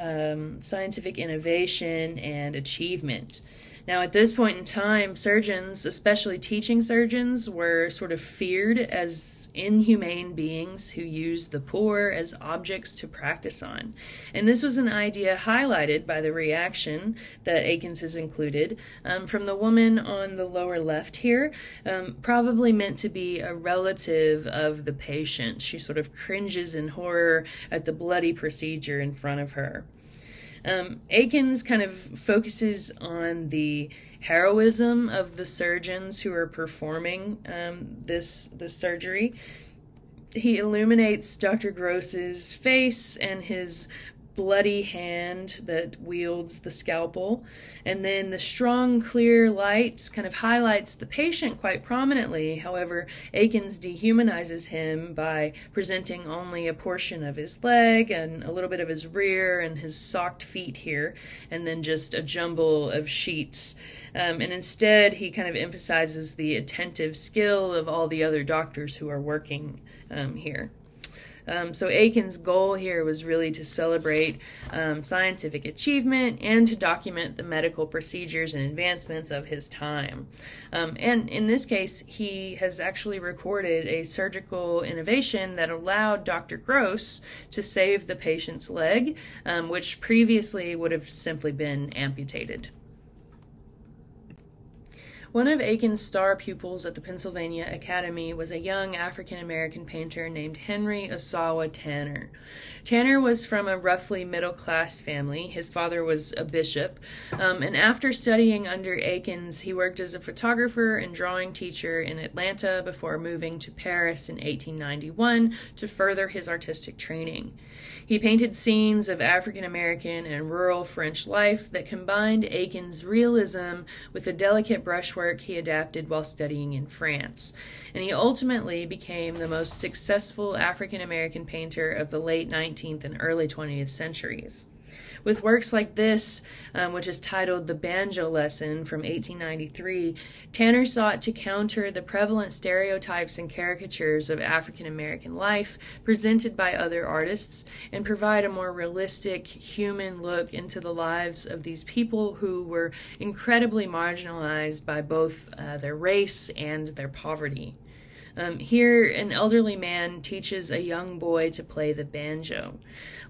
um, scientific innovation and achievement. Now, at this point in time, surgeons, especially teaching surgeons, were sort of feared as inhumane beings who used the poor as objects to practice on. And this was an idea highlighted by the reaction that Eakins has included um, from the woman on the lower left here, um, probably meant to be a relative of the patient. She sort of cringes in horror at the bloody procedure in front of her. Um, Eakins kind of focuses on the heroism of the surgeons who are performing um, this this surgery. He illuminates Dr. Gross's face and his bloody hand that wields the scalpel. And then the strong, clear light kind of highlights the patient quite prominently. However, Eakins dehumanizes him by presenting only a portion of his leg and a little bit of his rear and his socked feet here, and then just a jumble of sheets. Um, and instead, he kind of emphasizes the attentive skill of all the other doctors who are working um, here. Um, so Eakins' goal here was really to celebrate um, scientific achievement and to document the medical procedures and advancements of his time. Um, and in this case, he has actually recorded a surgical innovation that allowed Dr. Gross to save the patient's leg, um, which previously would have simply been amputated. One of Eakins' star pupils at the Pennsylvania Academy was a young African American painter named Henry Ossawa Tanner. Tanner was from a roughly middle class family. His father was a bishop. Um, and after studying under Eakins, he worked as a photographer and drawing teacher in Atlanta before moving to Paris in 1891 to further his artistic training. He painted scenes of African American and rural French life that combined Eakins' realism with the delicate brushwork he adapted while studying in France. And he ultimately became the most successful African American painter of the late 19th and early 20th centuries. With works like this, um, which is titled The Banjo Lesson from 1893, Tanner sought to counter the prevalent stereotypes and caricatures of African American life presented by other artists and provide a more realistic, human look into the lives of these people who were incredibly marginalized by both uh, their race and their poverty. Um, here, an elderly man teaches a young boy to play the banjo.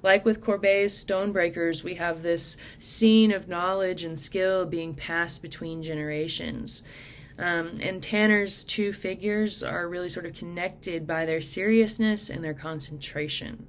Like with Courbet's Stonebreakers, we have this scene of knowledge and skill being passed between generations. Um, and Tanner's two figures are really sort of connected by their seriousness and their concentration.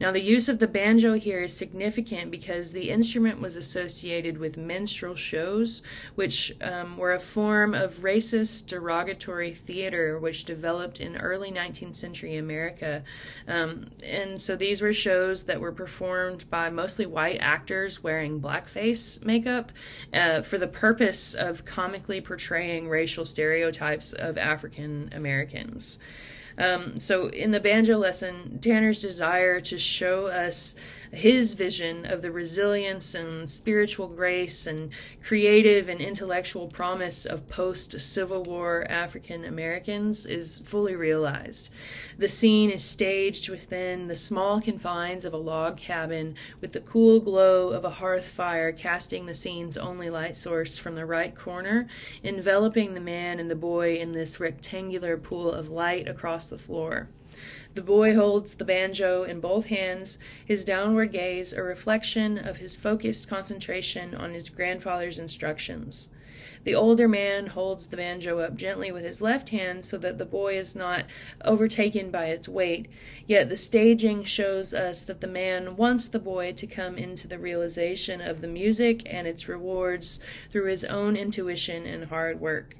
Now, the use of the banjo here is significant because the instrument was associated with minstrel shows, which um, were a form of racist, derogatory theater which developed in early 19th century America. Um, and so these were shows that were performed by mostly white actors wearing blackface makeup uh, for the purpose of comically portraying racial stereotypes of African Americans. Um, so, in the banjo lesson, Tanner's desire to show us his vision of the resilience and spiritual grace and creative and intellectual promise of post Civil War African Americans is fully realized. The scene is staged within the small confines of a log cabin with the cool glow of a hearth fire casting the scene's only light source from the right corner, enveloping the man and the boy in this rectangular pool of light across the floor. The boy holds the banjo in both hands, his downward gaze a reflection of his focused concentration on his grandfather's instructions. The older man holds the banjo up gently with his left hand so that the boy is not overtaken by its weight. Yet the staging shows us that the man wants the boy to come into the realization of the music and its rewards through his own intuition and hard work.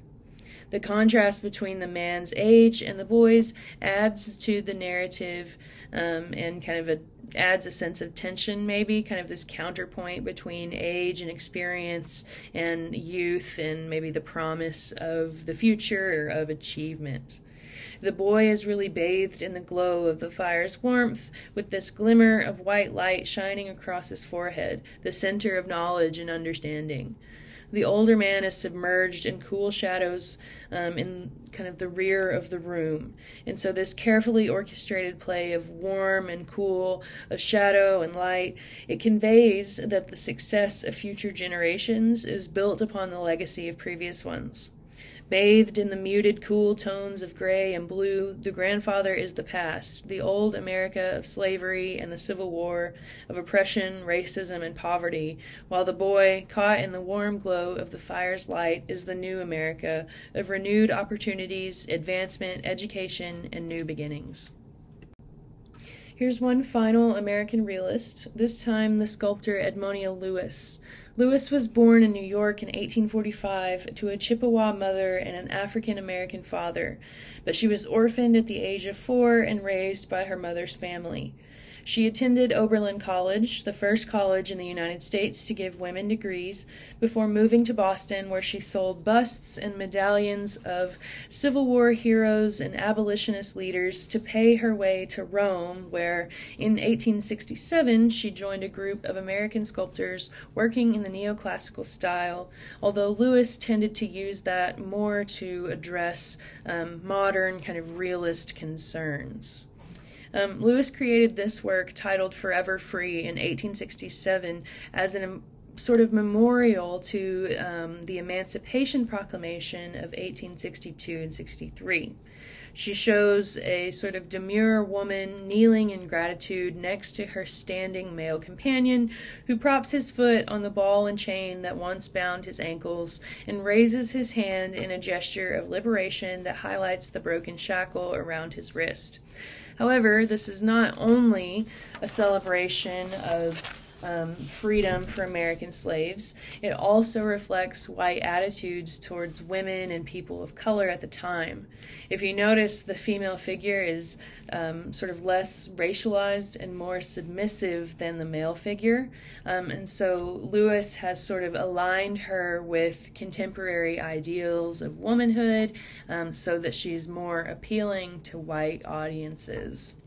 The contrast between the man's age and the boy's adds to the narrative um, and kind of a, adds a sense of tension, maybe kind of this counterpoint between age and experience and youth and maybe the promise of the future or of achievement. The boy is really bathed in the glow of the fire's warmth, with this glimmer of white light shining across his forehead, the center of knowledge and understanding. The older man is submerged in cool shadows um, in kind of the rear of the room. And so, this carefully orchestrated play of warm and cool, of shadow and light, it conveys that the success of future generations is built upon the legacy of previous ones. Bathed in the muted, cool tones of gray and blue, the grandfather is the past, the old America of slavery and the Civil War, of oppression, racism, and poverty, while the boy, caught in the warm glow of the fire's light, is the new America of renewed opportunities, advancement, education, and new beginnings. Here's one final American realist, this time the sculptor Edmonia Lewis. Lewis was born in New York in 1845 to a Chippewa mother and an African American father, but she was orphaned at the age of four and raised by her mother's family. She attended Oberlin College, the first college in the United States to give women degrees, before moving to Boston, where she sold busts and medallions of Civil War heroes and abolitionist leaders to pay her way to Rome, where in 1867 she joined a group of American sculptors working in the neoclassical style, although Lewis tended to use that more to address um, modern, kind of realist concerns. Um, Lewis created this work titled Forever Free in 1867 as an sort of memorial to um, the Emancipation Proclamation of 1862 and 63. She shows a sort of demure woman kneeling in gratitude next to her standing male companion, who props his foot on the ball and chain that once bound his ankles and raises his hand in a gesture of liberation that highlights the broken shackle around his wrist. However, this is not only a celebration of um, freedom for American slaves. It also reflects white attitudes towards women and people of color at the time. If you notice, the female figure is um, sort of less racialized and more submissive than the male figure. Um, and so Lewis has sort of aligned her with contemporary ideals of womanhood um, so that she's more appealing to white audiences.